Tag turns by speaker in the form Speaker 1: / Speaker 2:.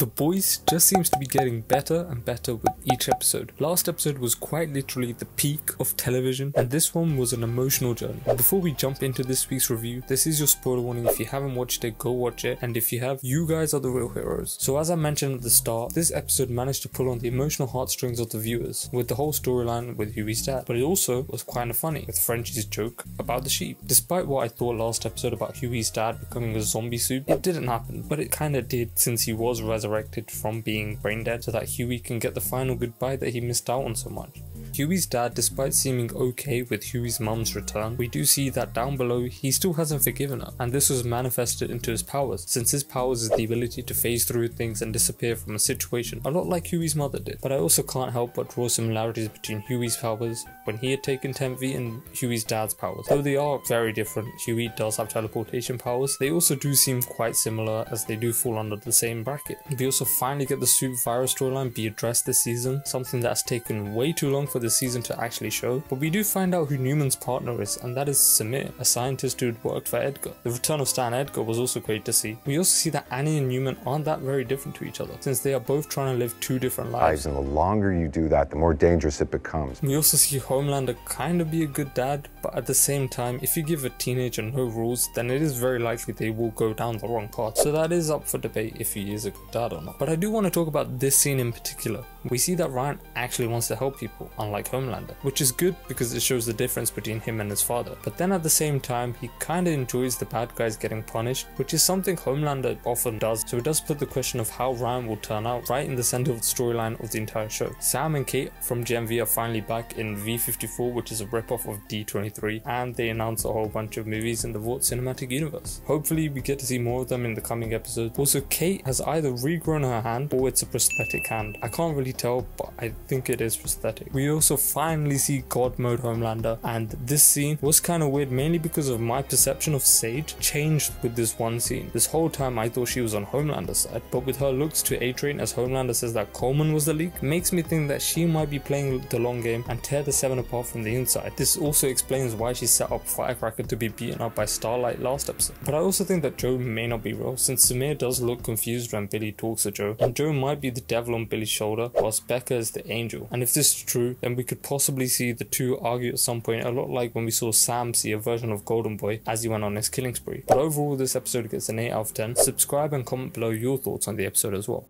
Speaker 1: The boys just seems to be getting better and better with each episode. Last episode was quite literally the peak of television and this one was an emotional journey. Before we jump into this week's review, this is your spoiler warning. If you haven't watched it, go watch it and if you have, you guys are the real heroes. So as I mentioned at the start, this episode managed to pull on the emotional heartstrings of the viewers with the whole storyline with Hughie's dad. But it also was kind of funny with Frenchie's joke about the sheep. Despite what I thought last episode about Hughie's dad becoming a zombie soup, it didn't happen, but it kind of did since he was resurrected from being brain dead so that Hughie can get the final goodbye that he missed out on so much. Hughie's dad, despite seeming okay with Hughie's mum's return, we do see that down below he still hasn't forgiven her, and this was manifested into his powers, since his powers is the ability to phase through things and disappear from a situation, a lot like Hughie's mother did. But I also can't help but draw similarities between Hughie's powers when he had taken Temp V and Hughie's dad's powers. Though they are very different, Hughie does have teleportation powers, they also do seem quite similar as they do fall under the same bracket. We also finally get the Super Virus storyline be addressed this season, something that has taken way too long for this season to actually show, but we do find out who Neuman's partner is, and that is Sameer, a scientist who had worked for Edgar. The return of Stan Edgar was also great to see. We also see that Annie and Neuman aren't that very different to each other, since they are both trying to live two different lives.
Speaker 2: And the longer you do that, the more dangerous it becomes.
Speaker 1: We also see Homelander kind of be a good dad, but at the same time, if you give a teenager no rules, then it is very likely they will go down the wrong path. So that is up for debate if he is a good dad or not. But I do want to talk about this scene in particular. We see that Ryan actually wants to help people, unlike Homelander, which is good because it shows the difference between him and his father. But then at the same time, he kinda enjoys the bad guys getting punished, which is something Homelander often does, so it does put the question of how Ryan will turn out right in the center of the storyline of the entire show. Sam and Cate from Gen V are finally back in V54, which is a ripoff of D23, and they announce a whole bunch of movies in the Vought cinematic universe. Hopefully we get to see more of them in the coming episodes. Also, Cate has either regrown her hand or it's a prosthetic hand. I can't really tell, but I think it is prosthetic. We also finally see God Mode Homelander, and this scene was kind of weird mainly because of my perception of Sage changed with this one scene. This whole time I thought she was on Homelander's side, but with her looks to A-Train as Homelander says that Coleman was the leak, makes me think that she might be playing the long game and tear the Seven apart from the inside. This also explains why she set up Firecracker to be beaten up by Starlight last episode. But I also think that Joe may not be real, since Sameer does look confused when Billy talks to Joe, and Joe might be the devil on Billy's shoulder, whilst Becca is the angel. And if this is true, then we could possibly see the two argue at some point, a lot like when we saw Sam see a version of Golden Boy as he went on his killing spree. But overall, this episode gets an 8 out of 10. Subscribe and comment below your thoughts on the episode as well.